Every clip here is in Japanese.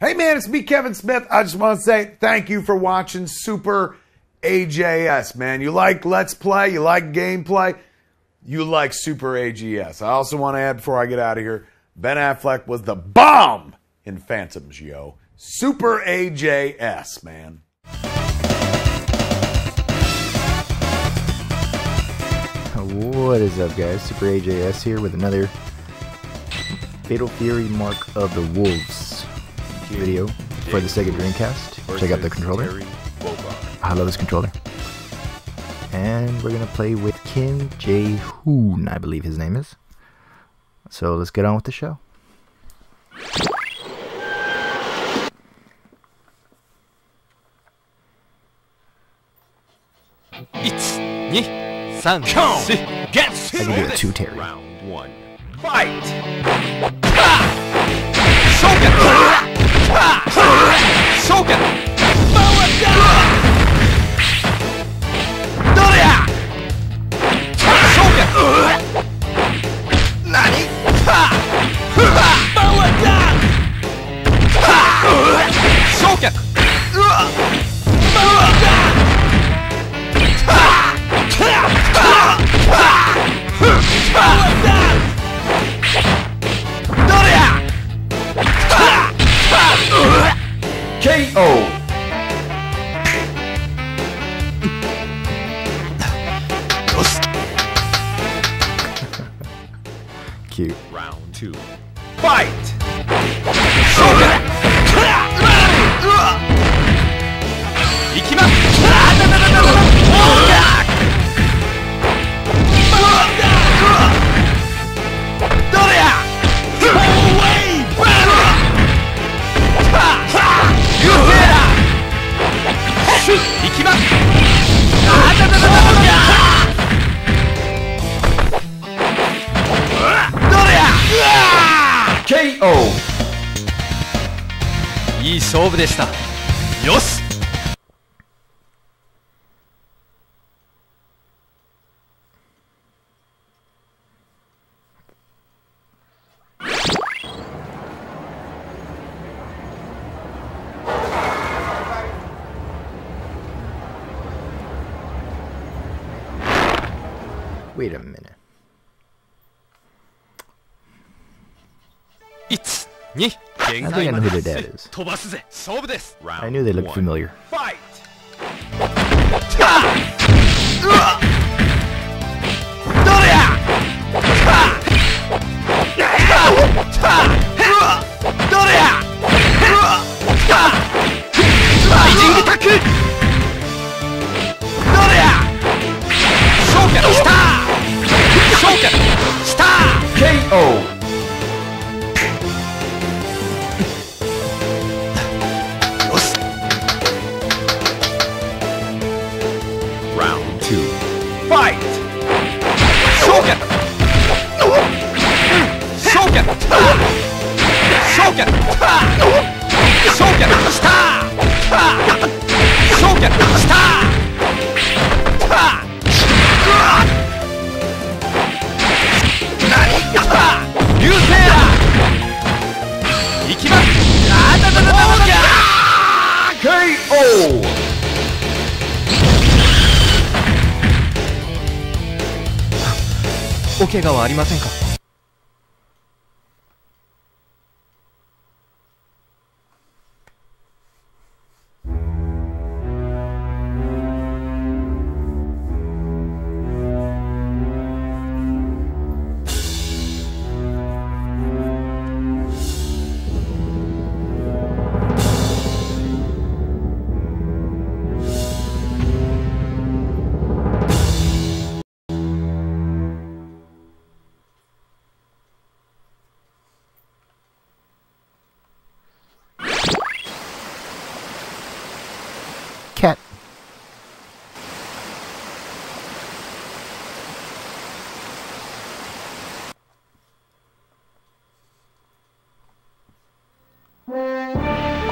Hey man, it's me, Kevin Smith. I just want to say thank you for watching Super AJS, man. You like Let's Play, you like gameplay, you like Super AGS. I also want to add before I get out of here Ben Affleck was the bomb in Phantoms, yo. Super AJS, man. What is up, guys? Super AJS here with another Fatal Fury Mark of the Wolves video for the Sega Dreamcast. Check out the controller. I love this controller. And we're gonna play with Kim Jae Hoon, I believe his name is. So let's get on with the show. 1 2 3 4 Get I can do it too, Terry. Round 1 Fight Hogan. でしたよし Wait a minute. 1 2 I I think I know who their dad is. I knew they looked One. familiar. Fight! Ah! おけがはありませんか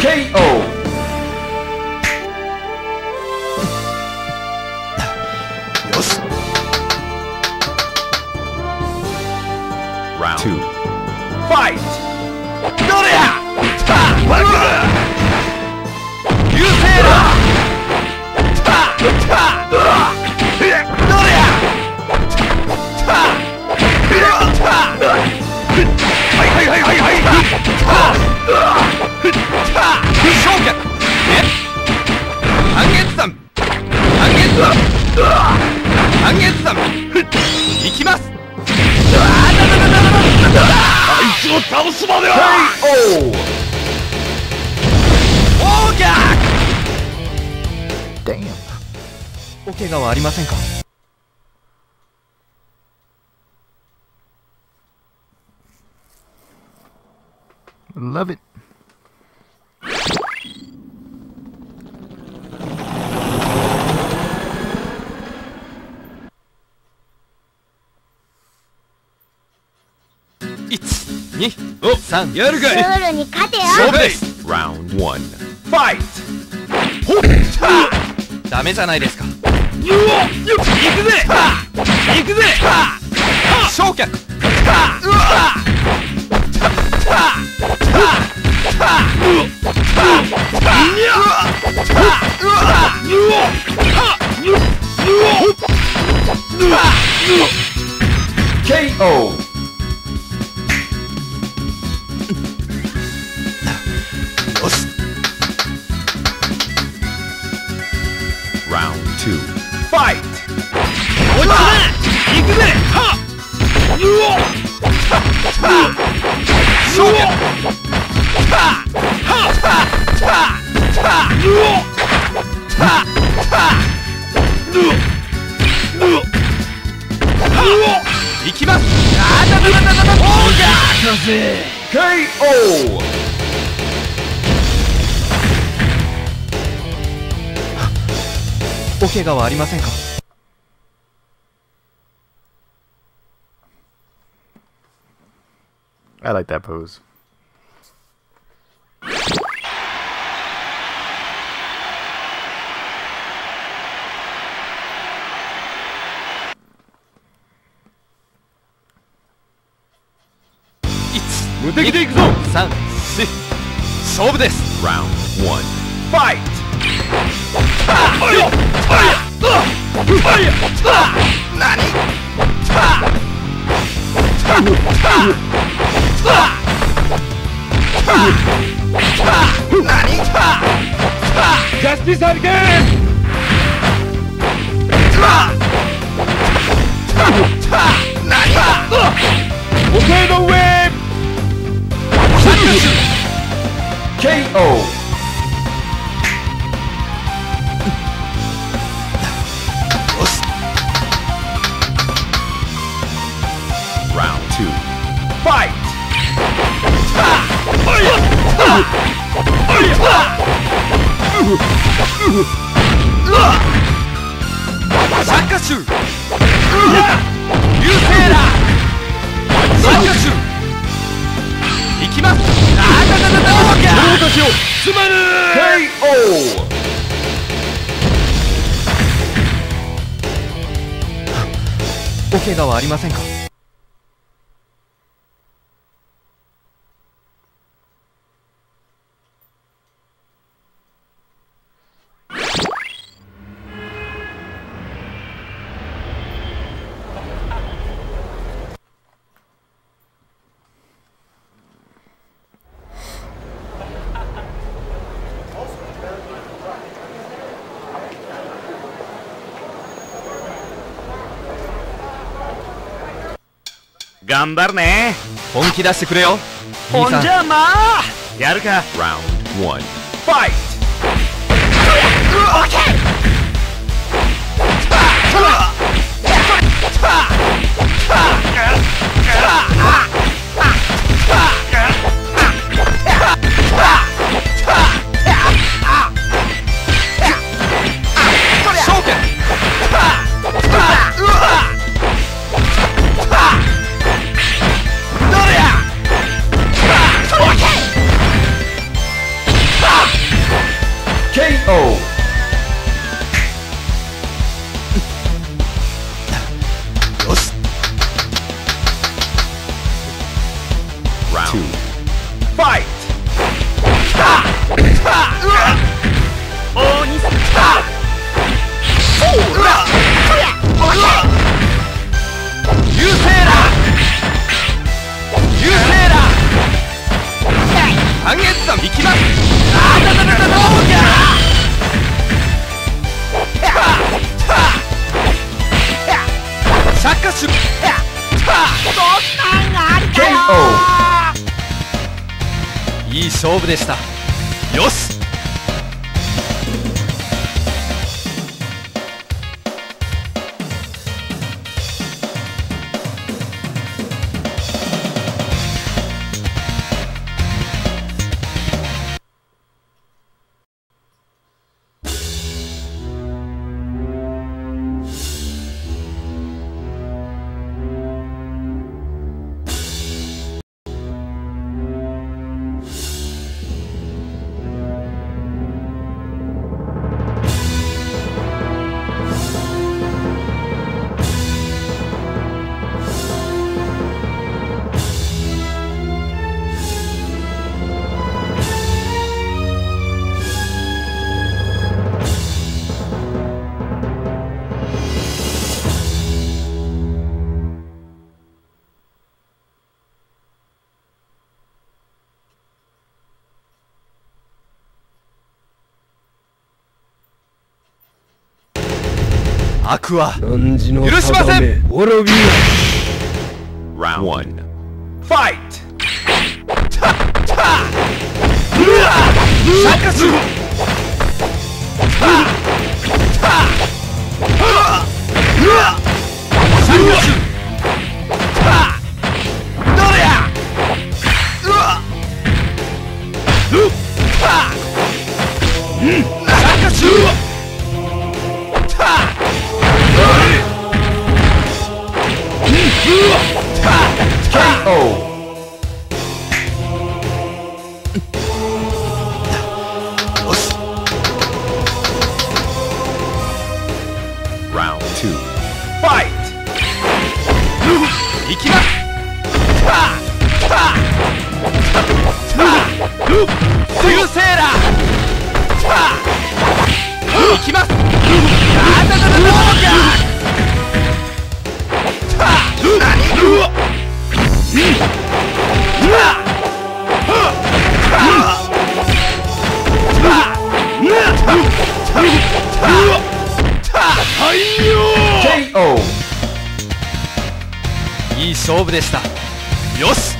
KO お怪我はありませんか？Love it. ?1、2、3、やるかい！ルールに勝てよ！勝負です！Round 1ファイトほっはダメじゃないですか行くぜ行くぜ昇脚うわよおーじゃ KO! お怪我はありませんか I like that pose. It's 無敵でいくぞ3、4勝負です Round 1ファ Justice again! Okay, the wave! KO! round two. Fight! お怪我はありませんか？頑張るね。本気出してくれよ。ほんじゃゃまあ。やるか。ラウンド1ファイト fight! Ha! Ha! Oni ha! Ura! Kuya! Ura! Yusera! Yusera! Hey! Hangetsu da mikimasu! Ah! Da da da da da! Oga! Ha! Ha! Ha! Shaka shu! Ha! Ha! そんなんがあるかよ KO! いい勝負でした。よし！悪は許しません!滅び1ファイトタタうわタタうわ KO. いい勝負でした。よし「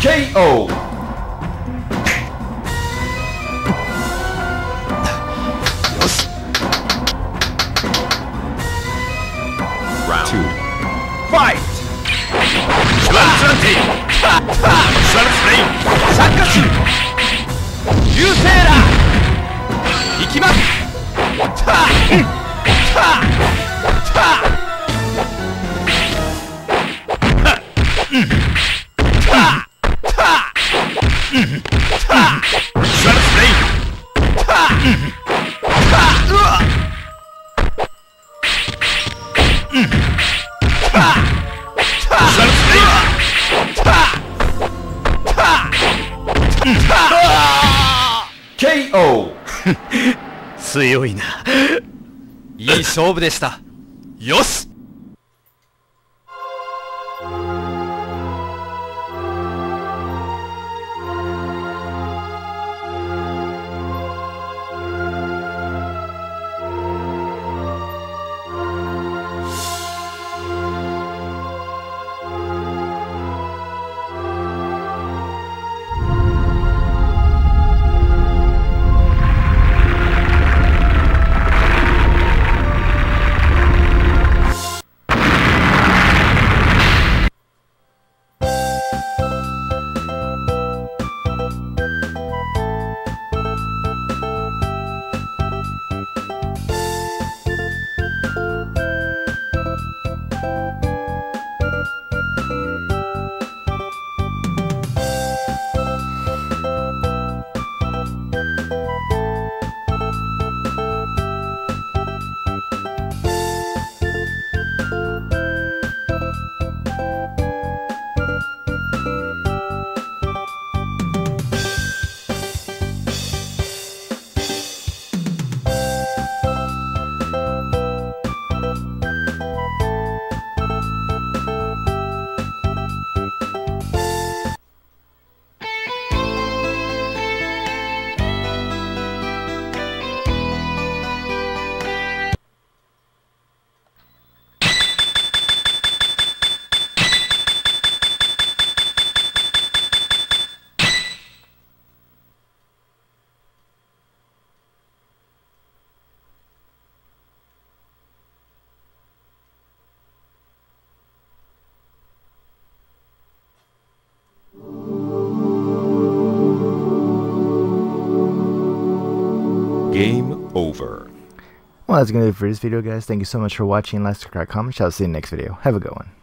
KO 強いな。いい勝負でした。よし「That's going to be it for this video, guys. Thank you so much for watching. Like, subscribe, comment. I'll see you in the next video. Have a good one.